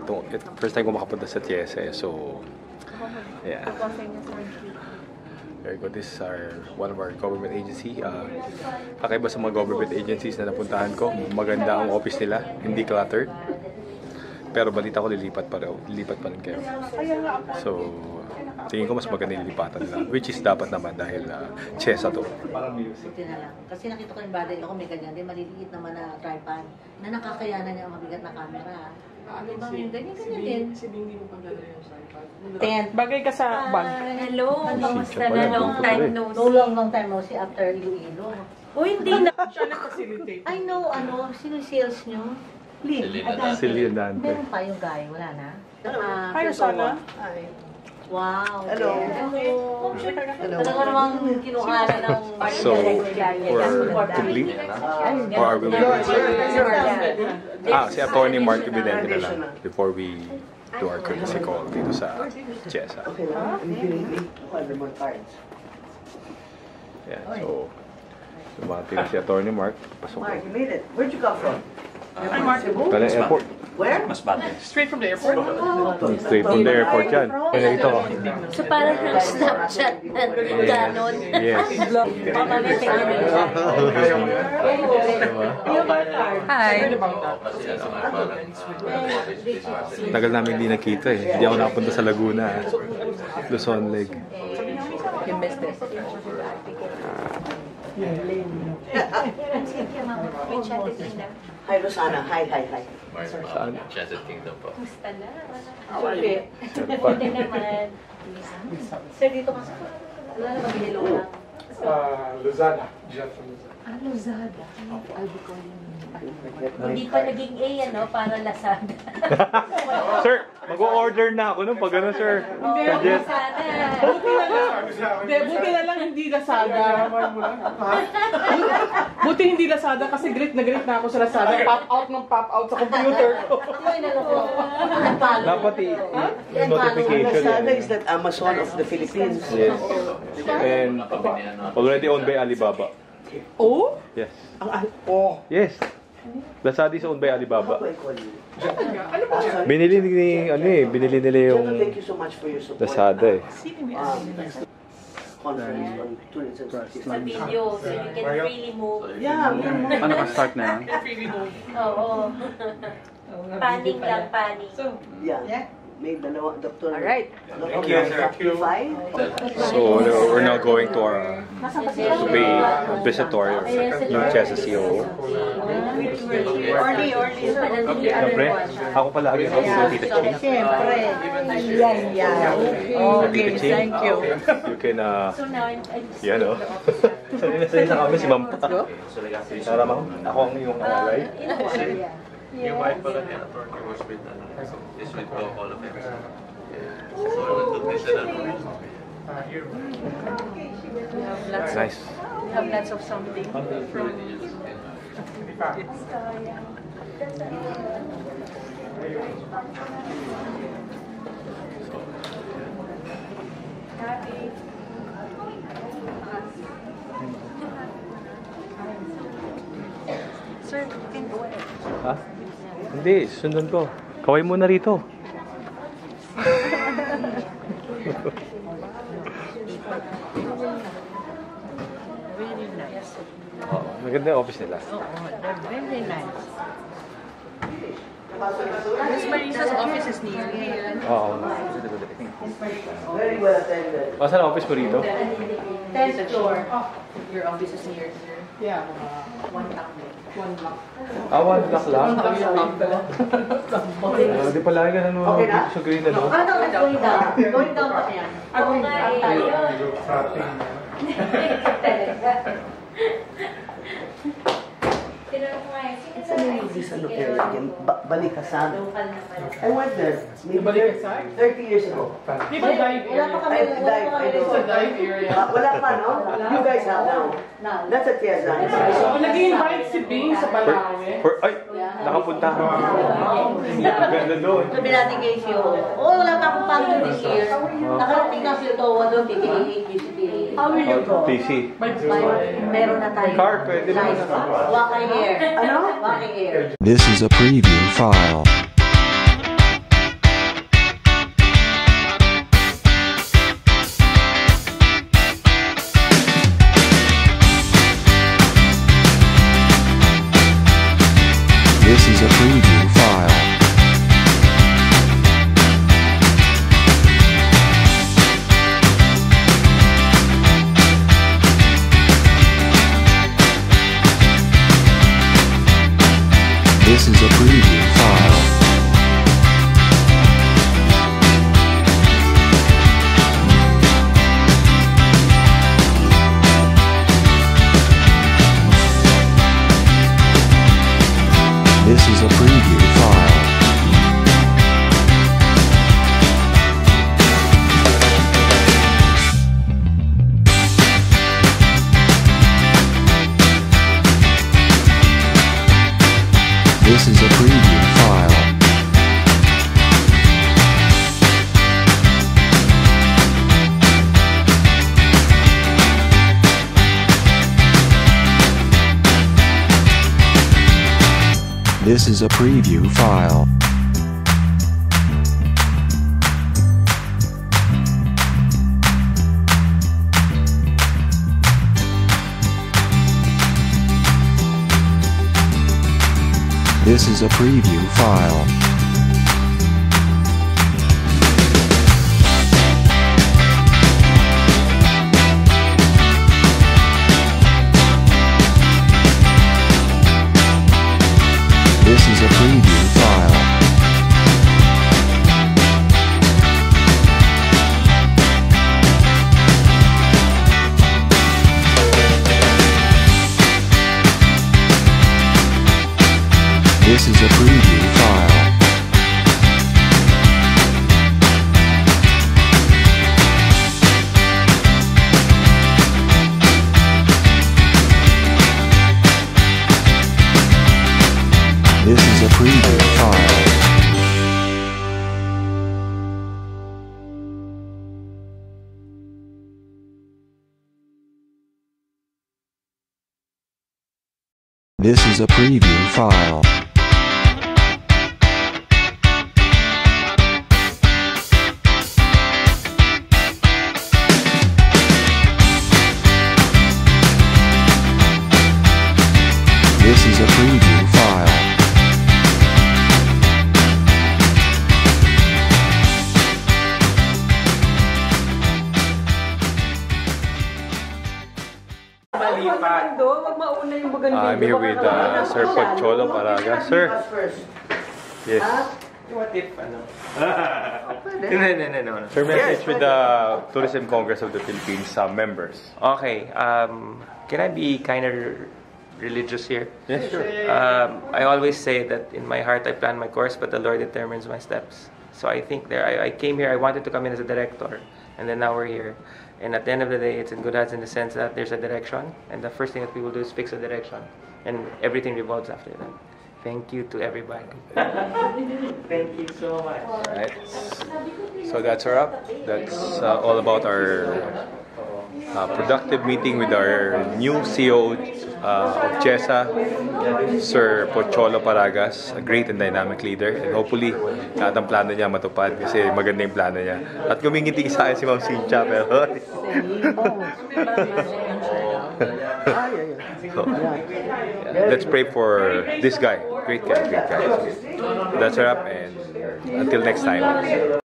Ito, ito, first time ko makapunta sa TSA, so yeah. There you go. This is our, one of our government agency. Uh, kakaiba sa mga government agencies na napuntahan ko. Maganda ang office nila, hindi cluttered. Pero balita ko lilipat pa raw, lilipat pa rin kayo. So, tingin ko mas maganda yung lipatan nila. Which is dapat naman dahil uh, Chesa to. Parang music. Buti na lang. Kasi nakita ko yung body ako may ganyan din, maliliit naman na tripod na nakakayanan niya ang mabigat na camera. Ano ba yung ganyan, ganyan din. Si Bing hindi mo pagdala yung tripod. Tent. Bagay ka sa bag. Ah, hello, kamusta na pala, long time eh. no No see? long, long time no see after Iloilo. Oh, hindi na. Siya nag-facilitate. I know, ano, sino yung sales nyo? Lynn. Si Leon Dante. Meron pa yung guy, wala na? Ah, Hi, Rosana. Wow. Hello. Hello. Talaga namang kinuhala ng So, for complete, or are we Ah, si Attorney Mark Evidente na lang before we do our courtesy call dito sa Chesa. Okay lang. I'm giving more cards. Yan, so, dumating si Attorney Mark. Pasok Mark, you made it. Where'd you come from? Hi, Mark. Cebu? Airport. Where? Straight from the airport. Straight from the airport yan. Kaya ito. So parang ang Snapchat na ganon. Yes. Hi. Tagal namin hindi nakita eh. Hindi ako nakapunta sa Laguna. eh. Luzon Lake. You missed it. Hi, Rosana. Hi, hi, hi. Saan? Kamusta na? Okay. Hindi naman. Sir, dito ka sa... Wala na mag-hello lang. Uh, Lozada. Jet from Lozada. Ah, Lozada. Hindi pa naging A, ano, para Lazada. Sir, mag-order na ako nung pag ano, sir. Suggest. Lazada. Hindi, buti na lang hindi Lazada. buti hindi Lazada kasi great na great na ako sa Lazada. Pop out ng pop out sa computer ko. Dapat i-notification Lazada yan. is that Amazon of the Philippines. Yes. And already owned by Alibaba. Oh? Yes. Ang al... Oh. Yes. Lazada is owned by Alibaba. call you? Binili ni ano eh, binili nila yung thank you so much for your support. Lazada eh. Um, conference on tourism. Sa video, so you can freely move. Yeah, yeah. Ano ka start na yan? Oo. Paning lang, paning. Yeah. May dalawa, Dr. Alright. Thank you, sir. Five? So we're going to our to be a visitor ng Chesa COO. Orly, Orly. Siyempre, ako palagi ako sa Tita Ching. Siyempre. Yan, yan. Tita Ching. Thank you. You can, uh, yan o. Sanay na sanay na kami si Ma'am Pa. Tara ma'am, ako ang iyong alay. Yung wife pala ni Atty. was with, ano, is with all all of them. So, nandun din na. Nice. We have lots of something from Sir, you can go ahead. Ha? Hindi, sundan ko. Kaway muna rito. Very nice. Oo, maganda yung office nila. Oo, they're very nice. Miss Marisa's office is near here. Oo. Very well attended. Masa na office mo rito? 10th floor. Your office is near here. Yeah, mga one block. One block. Ah, one block lang? Ah, di pala ka nanonood Okay na? dito sa green ano? Ah, no, it's going down. Going down pa yan. Ako nga eh. Tinanong ko nga eh, sino Saan yung this ano area again? Ba naman. I went there. Maybe Balikasan? 30 years ago. People dive Wala pa area. kami, I wala pa kami. It's a dive area. Wala pa, no? You guys have now. That's at Tiazan. So, nag-invite si Bing sa Palawe. Ay, nakapunta. Ang ganda doon. sabi natin kay Sio, oh, wala pa akong pangyo this year. Nakarating na si Otowa doon, PCTA. How will you go? TC. Meron na tayo. Car, pwede. Nice. Walking air. Ano? Walking air. This is a preview file. This is a preview file. This is a preview. This is a preview. for This is a preview file. This is a preview file. This is a preview file. This is a preview file. This is a preview file. Preview file. Malipat. Do, wag mauna yung maganda. I'm here with uh, Sir Pocholo Paraga. Sir, Us first. yes. What if, ano? no, no, no, no, no. Sir, message with the Tourism Congress of the Philippines uh, members. Okay, um, can I be kind of religious here? Yes, sure. Um, I always say that in my heart I plan my course, but the Lord determines my steps. So I think there, I, I came here, I wanted to come in as a director, and then now we're here. And at the end of the day, it's in good hands in the sense that there's a direction, and the first thing that we will do is fix the direction, and everything revolves after that. Thank you to everybody. Thank you so much. Right. So that's our up. That's uh, all about our uh, productive meeting with our new CEO uh, of CHESA, Sir Pocholo Paragas, a great and dynamic leader. And hopefully, lahat ng plano niya matupad kasi maganda yung plano niya. At gumingiti sa akin si Ma'am Cynthia, pero... so, yeah, let's pray for this guy. Great guy, great guy. That's a wrap and until next time.